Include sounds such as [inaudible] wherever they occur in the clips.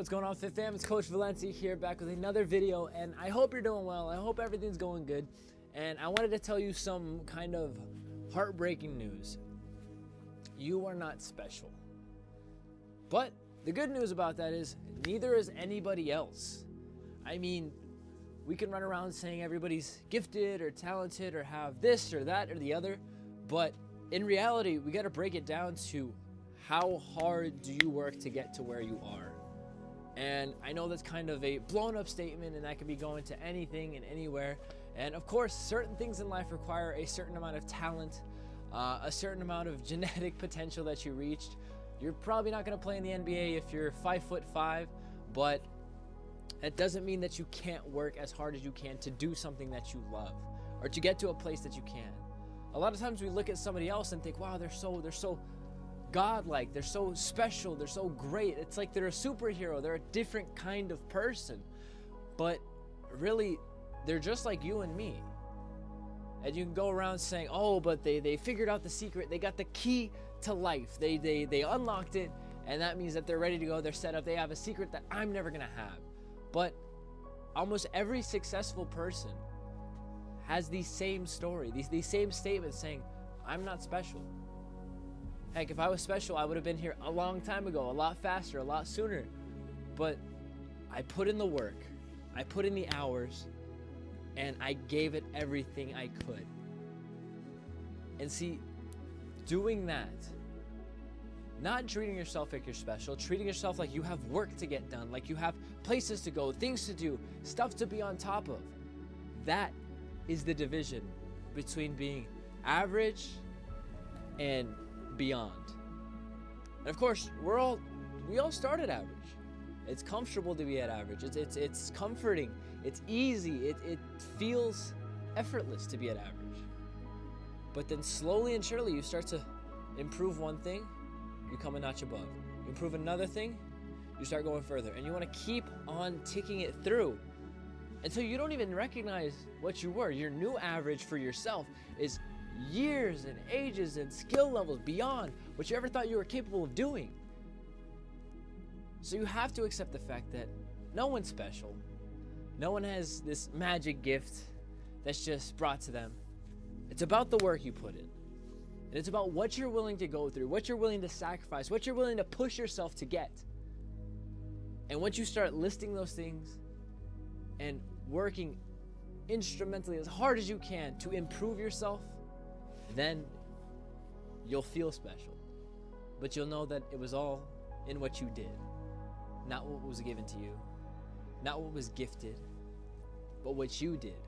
What's going on, Fit Fam? It's Coach Valencia here, back with another video, and I hope you're doing well. I hope everything's going good. And I wanted to tell you some kind of heartbreaking news. You are not special. But the good news about that is, neither is anybody else. I mean, we can run around saying everybody's gifted or talented or have this or that or the other, but in reality, we got to break it down to how hard do you work to get to where you are? And I know that's kind of a blown up statement, and that could be going to anything and anywhere. And of course, certain things in life require a certain amount of talent, uh, a certain amount of [laughs] genetic potential that you reached. You're probably not going to play in the NBA if you're five foot five, but that doesn't mean that you can't work as hard as you can to do something that you love or to get to a place that you can. A lot of times we look at somebody else and think, "Wow, they're so they're so godlike, they're so special, they're so great. It's like they're a superhero, they're a different kind of person. But really, they're just like you and me. And you can go around saying, oh, but they, they figured out the secret, they got the key to life, they, they, they unlocked it, and that means that they're ready to go, they're set up, they have a secret that I'm never gonna have. But almost every successful person has the same story, these, these same statements saying, I'm not special. Heck, if I was special, I would have been here a long time ago, a lot faster, a lot sooner. But I put in the work, I put in the hours, and I gave it everything I could. And see, doing that, not treating yourself like you're special, treating yourself like you have work to get done, like you have places to go, things to do, stuff to be on top of. That is the division between being average and beyond. And of course, we're all we all start at average. It's comfortable to be at average. It's it's it's comforting. It's easy. It it feels effortless to be at average. But then slowly and surely you start to improve one thing, you come a notch above. You improve another thing, you start going further. And you want to keep on ticking it through until so you don't even recognize what you were. Your new average for yourself is years and ages and skill levels beyond what you ever thought you were capable of doing. So you have to accept the fact that no one's special. No one has this magic gift that's just brought to them. It's about the work you put in. And it's about what you're willing to go through, what you're willing to sacrifice, what you're willing to push yourself to get. And once you start listing those things and working instrumentally as hard as you can to improve yourself, then you'll feel special. But you'll know that it was all in what you did, not what was given to you, not what was gifted, but what you did.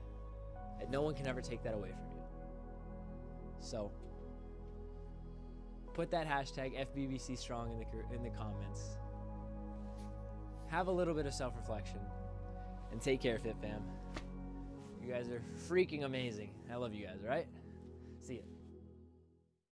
And no one can ever take that away from you. So, put that hashtag FBBC strong in the, in the comments. Have a little bit of self reflection and take care, Fit Fam. You guys are freaking amazing. I love you guys, all right? See ya.